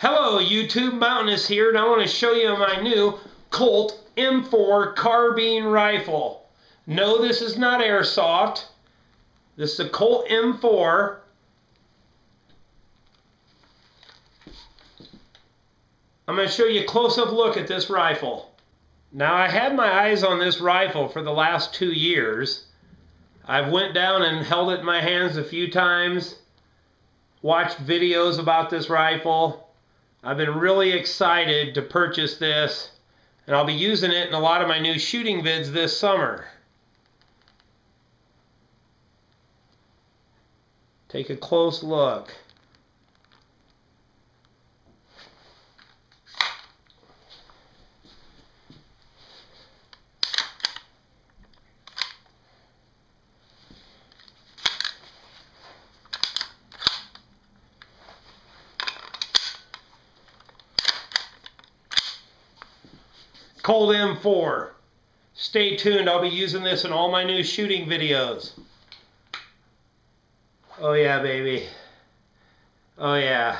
Hello YouTube, Mountainous here, and I want to show you my new Colt M4 carbine rifle. No, this is not airsoft. This is a Colt M4. I'm going to show you a close-up look at this rifle. Now I had my eyes on this rifle for the last two years. I've went down and held it in my hands a few times, watched videos about this rifle, I've been really excited to purchase this and I'll be using it in a lot of my new shooting vids this summer. Take a close look. Colt M4. Stay tuned, I'll be using this in all my new shooting videos. Oh yeah, baby. Oh yeah.